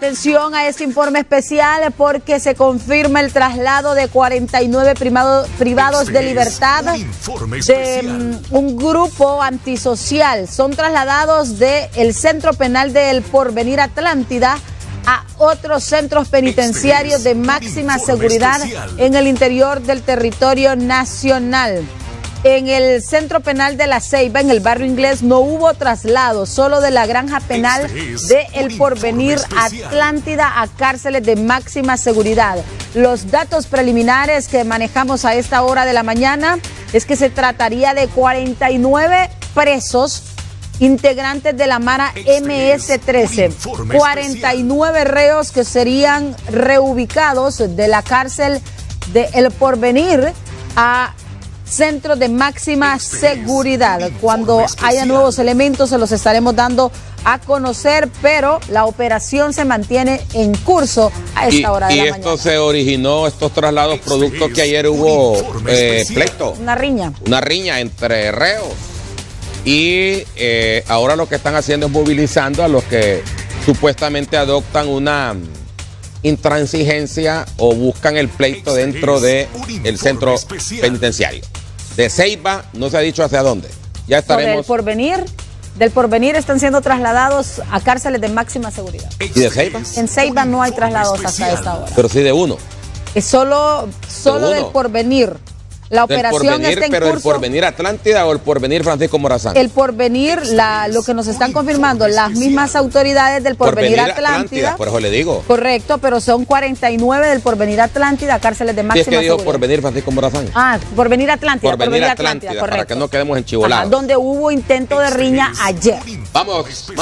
Atención a este informe especial porque se confirma el traslado de 49 privados de libertad de mm, un grupo antisocial. Son trasladados del Centro Penal del Porvenir Atlántida a otros centros penitenciarios de máxima seguridad en el interior del territorio nacional. En el centro penal de La Ceiba, en el barrio inglés, no hubo traslado, solo de la granja penal de El Porvenir Atlántida a cárceles de máxima seguridad. Los datos preliminares que manejamos a esta hora de la mañana es que se trataría de 49 presos integrantes de la Mara MS-13. 49 reos que serían reubicados de la cárcel de El Porvenir a centro de máxima seguridad. Cuando haya nuevos elementos se los estaremos dando a conocer, pero la operación se mantiene en curso a esta hora de la mañana. Y esto se originó, estos traslados, producto que ayer hubo eh, pleito. Una riña. Una riña entre reos. Y eh, ahora lo que están haciendo es movilizando a los que supuestamente adoptan una intransigencia o buscan el pleito dentro del el centro penitenciario de Ceiba, no se ha dicho hacia dónde. Ya estaremos. Del porvenir, del porvenir están siendo trasladados a cárceles de máxima seguridad. ¿Y de Ceiba? En Ceiba no hay traslados hasta esta hora. Pero sí de uno. Es solo, solo del porvenir. La operación está en pero curso. ¿El porvenir Atlántida o el porvenir Francisco Morazán? El porvenir, la, lo que nos están confirmando las mismas autoridades del porvenir, Atlántida, Por eso le digo. Correcto, pero son 49 del porvenir Atlántida, cárceles de máxima sí, es que dijo porvenir Francisco Morazán. Ah, porvenir Atlántida. Porvenir, Atlántida, correcto. para que no quedemos en donde hubo intento de riña ayer. Vamos,